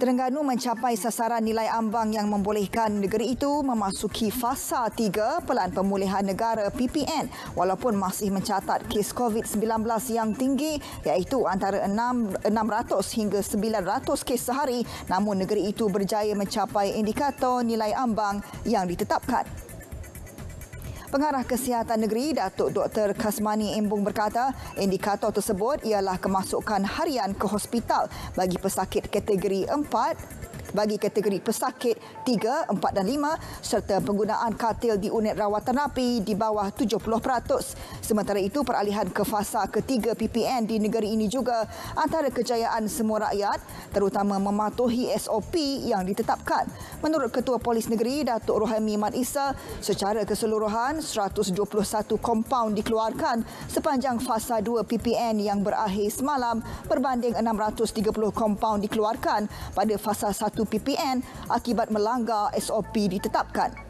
Terengganu mencapai sasaran nilai ambang yang membolehkan negeri itu memasuki fasa 3 pelan pemulihan negara PPN walaupun masih mencatat kes COVID-19 yang tinggi iaitu antara 600 hingga 900 kes sehari namun negeri itu berjaya mencapai indikator nilai ambang yang ditetapkan. Pengarah Kesihatan Negeri Datuk Dr. Kasmani Embung berkata, indikator tersebut ialah kemasukan harian ke hospital bagi pesakit kategori 4 bagi kategori pesakit 3, 4 dan 5 serta penggunaan katil di unit rawatan rapi di bawah 70%. Sementara itu, peralihan ke fasa ketiga PPN di negeri ini juga antara kejayaan semua rakyat terutama mematuhi SOP yang ditetapkan. Menurut Ketua Polis Negeri Datuk Rohami Mat Isa, secara keseluruhan 121 kompaun dikeluarkan sepanjang fasa 2 PPN yang berakhir semalam berbanding 630 kompaun dikeluarkan pada fasa 1 PPN akibat melanggar SOP ditetapkan.